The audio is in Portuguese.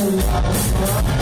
com a mão.